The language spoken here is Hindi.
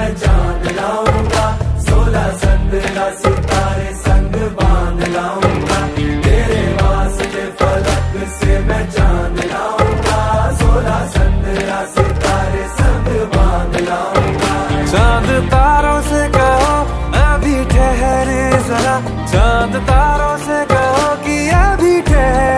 मैं जान लाऊँगा, सोलह संदरा सितारे संग बाँध लाऊँगा। तेरे वास्ते फलक से मैं जान लाऊँगा, सोलह संदरा सितारे संग बाँध लाऊँगा। चाँद तारों से कहो, अभी ठहरे जरा। चाँद तारों से